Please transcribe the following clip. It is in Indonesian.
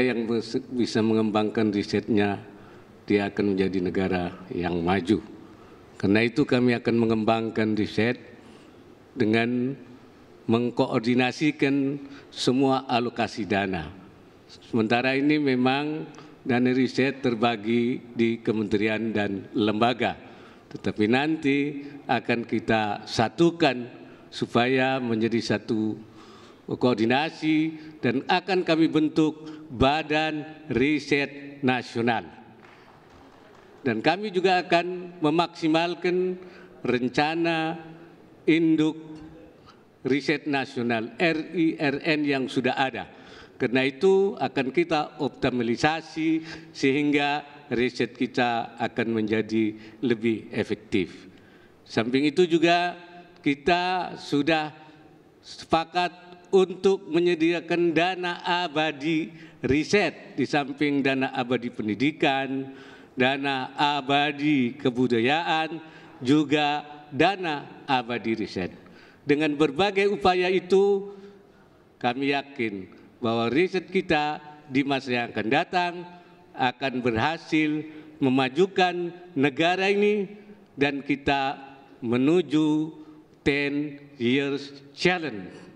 yang bisa mengembangkan risetnya, dia akan menjadi negara yang maju. Karena itu kami akan mengembangkan riset dengan mengkoordinasikan semua alokasi dana. Sementara ini memang dana riset terbagi di kementerian dan lembaga. Tetapi nanti akan kita satukan supaya menjadi satu koordinasi dan akan kami bentuk Badan Riset Nasional. Dan kami juga akan memaksimalkan rencana induk riset nasional RIRN yang sudah ada. Karena itu akan kita optimalisasi sehingga riset kita akan menjadi lebih efektif. Samping itu juga kita sudah sepakat untuk menyediakan dana abadi riset di samping dana abadi pendidikan, dana abadi kebudayaan, juga dana abadi riset. Dengan berbagai upaya itu, kami yakin bahwa riset kita di masa yang akan datang akan berhasil memajukan negara ini dan kita menuju 10 years challenge